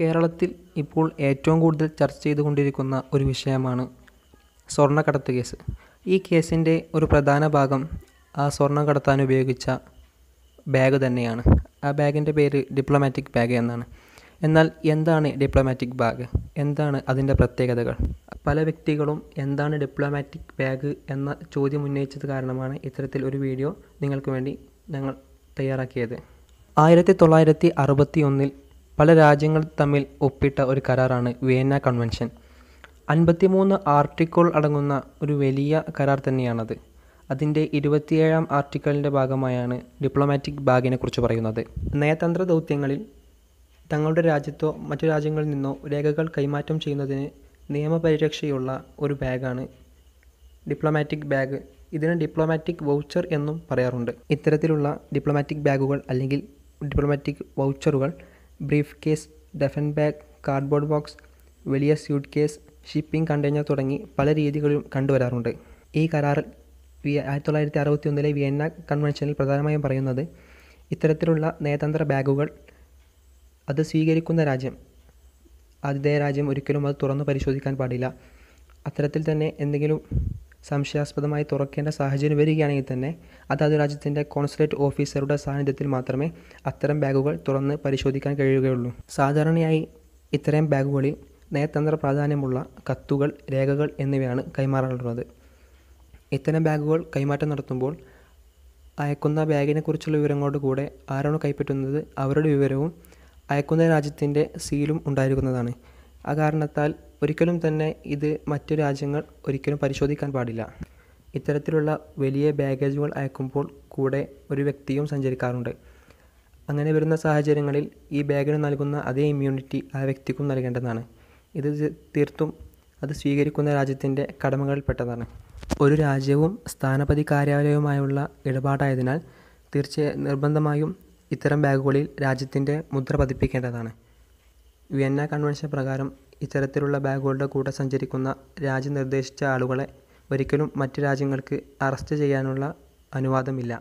കേരളത്തിൽ ഇപ്പോൾ ഏറ്റവും കൂടുതൽ ചർച്ച ചെയ്തുകൊണ്ടിരിക്കുന്ന ഒരു വിഷയമാണ് സ്വർണക്കടത്ത് കേസ് ഈ കേസിന്റെ ഒരു പ്രധാന ഭാഗം ആ സ്വർണം കടത്താൻ ഉപയോഗിച്ച ബാഗ് തന്നെയാണ്. ആ ബാഗിന്റെ പേര് ഡിപ്ലോമാറ്റിക് ബാഗ് എന്നാണ്. എന്നാൽ എന്താണ് ഡിപ്ലോമാറ്റിക് ബാഗ് എന്താണ് അതിന്റെ പ്രത്യേകതകൾ? പല വ്യക്തികളും എന്താണ് ഡിപ്ലോമാറ്റിക് ബാഗ് എന്ന ചോദ്യം ഉന്നയിച്ചത് കാരണമാണ് ഇത്തരത്തിൽ ഒരു വീഡിയോ നിങ്ങൾക്ക് വേണ്ടി ഞങ്ങൾ തയ്യാറാക്കിയത്. ആയിരത്തി തൊള്ളായിരത്തി അറുപത്തി ഒന്നിൽ പല രാജ്യങ്ങൾ തമ്മിൽ ഒപ്പിട്ട ഒരു കരാറാണ് വിയന്ന കൺവെൻഷൻ. അൻപത്തിമൂന്ന് ആർട്ടിക്കിൾ അടങ്ങുന്ന ഒരു വലിയ കരാർ തന്നെയാണത്. അതിന്റെ ഇരുപത്തിയേഴാം ആർട്ടിക്കിളിന്റെ ഭാഗമായാണ് ഡിപ്ലോമാറ്റിക് ബാഗിനെ കുറിച്ച് പറയുന്നത്. നയതന്ത്ര ദൗത്യങ്ങളിൽ തങ്ങളുടെ രാജ്യത്തോ മറ്റു രാജ്യങ്ങളിൽ നിന്നോ രേഖകൾ കൈമാറ്റം ചെയ്യുന്നതിന് നിയമപരിരക്ഷയുള്ള ഒരു ബാഗാണ് ഡിപ്ലോമാറ്റിക് ബാഗ്. ഇതിന് ഡിപ്ലോമാറ്റിക് വൗച്ചർ എന്നും പറയാറുണ്ട്. ഇത്തരത്തിലുള്ള ഡിപ്ലോമാറ്റിക് ബാഗുകൾ അല്ലെങ്കിൽ ഡിപ്ലോമാറ്റിക് വൗച്ചറുകൾ briefcase deafen bag cardboard box വലിയ സ്യൂട്ട് കേസ് ഷിപ്പിംഗ് കണ്ടെയ്നർ തുടങ്ങി പല രീതികളിലും കണ്ടുവരാറുണ്ട്. ഈ കരാറിൽ ആയിരത്തി തൊള്ളായിരത്തി അറുപത്തി ഒന്നിലെ വിയന്ന കൺവെൻഷനിൽ പ്രധാനമായും പറയുന്നത് ഇത്തരത്തിലുള്ള നയതന്ത്ര ബാഗുകൾ അത് സ്വീകരിക്കുന്ന രാജ്യം ആതിഥേയ രാജ്യം ഒരിക്കലും അത് തുറന്നു പരിശോധിക്കാൻ പാടില്ല. അത്തരത്തിൽ തന്നെ എന്തെങ്കിലും സംശയാസ്പദമായി തുറക്കേണ്ട സാഹചര്യം വരികയാണെങ്കിൽ തന്നെ അതത് രാജ്യത്തിന്റെ കോൺസുലേറ്റ് ഓഫീസറുടെ സാന്നിധ്യത്തിൽ മാത്രമേ അത്തരം ബാഗുകൾ തുറന്ന് പരിശോധിക്കാൻ കഴിയുകയുള്ളൂ. സാധാരണയായി ഇത്തരം ബാഗുകളിൽ നയതന്ത്ര പ്രാധാന്യമുള്ള കത്തുകൾ രേഖകൾ എന്നിവയാണ് കൈമാറാറുള്ളത്. ഇത്തരം ബാഗുകൾ കൈമാറ്റം നടത്തുമ്പോൾ അയക്കുന്ന ബാഗിനെക്കുറിച്ചുള്ള വിവരങ്ങളോട് കൂടെ ആരാണോ കൈപ്പറ്റുന്നത് അവരുടെ വിവരവും അയക്കുന്ന രാജ്യത്തിന്റെ സീലും ഉണ്ടായിരിക്കുന്നതാണ്. ആ കാരണത്താൽ ഒരിക്കലും തന്നെ ഇത് മറ്റു രാജ്യങ്ങൾ ഒരിക്കലും പരിശോധിക്കാൻ പാടില്ല. ഇത്തരത്തിലുള്ള വലിയ ബാഗേജുകൾ അയക്കുമ്പോൾ കൂടെ ഒരു വ്യക്തിയും സഞ്ചരിക്കാറുണ്ട്. അങ്ങനെ വരുന്ന സാഹചര്യങ്ങളിൽ ഈ ബാഗിന് നൽകുന്ന അതേ ഇമ്മ്യൂണിറ്റി ആ വ്യക്തിക്കും നൽകേണ്ടതാണ്. ഇത് തീർത്തും അത് സ്വീകരിക്കുന്ന രാജ്യത്തിന്റെ കടമകളിൽപ്പെട്ടതാണ്. ഒരു രാജ്യവും സ്ഥാനപതി കാര്യാലയവുമായുള്ള ഇടപാടായതിനാൽ തീർച്ചയായും നിർബന്ധമായും ഇത്തരം ബാഗുകളിൽ രാജ്യത്തിന്റെ മുദ്ര പതിപ്പിക്കേണ്ടതാണ്. വിയന്ന കൺവെൻഷൻ പ്രകാരം ഇത്തരത്തിലുള്ള ബാഗുകളുടെ കൂടെ സഞ്ചരിക്കുന്ന രാജ്യം നിർദ്ദേശിച്ച ആളുകളെ ഒരിക്കലും മറ്റു രാജ്യങ്ങൾക്ക് അറസ്റ്റ് ചെയ്യാനുള്ള അനുവാദമില്ല.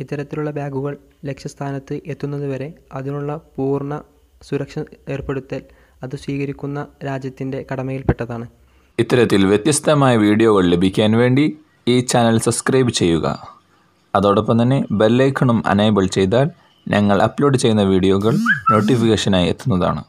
ഇത്തരത്തിലുള്ള ബാഗുകൾ ലക്ഷ്യസ്ഥാനത്ത് എത്തുന്നതുവരെ അതിനുള്ള പൂർണ സുരക്ഷ ഏർപ്പെടുത്തൽ അത് സ്വീകരിക്കുന്ന രാജ്യത്തിന്റെ കടമയിൽപ്പെട്ടതാണ്. ഇത്തരത്തിൽ വ്യത്യസ്തമായ വീഡിയോകൾ ലഭിക്കാൻ വേണ്ടി ഈ ചാനൽ സബ്സ്ക്രൈബ് ചെയ്യുക. അതോടൊപ്പം തന്നെ ബെല്ലൈക്കണും അനേബിൾ ചെയ്താൽ ഞങ്ങൾ അപ്ലോഡ് ചെയ്യുന്ന വീഡിയോകൾ നോട്ടിഫിക്കേഷനായി എത്തുന്നതാണ്.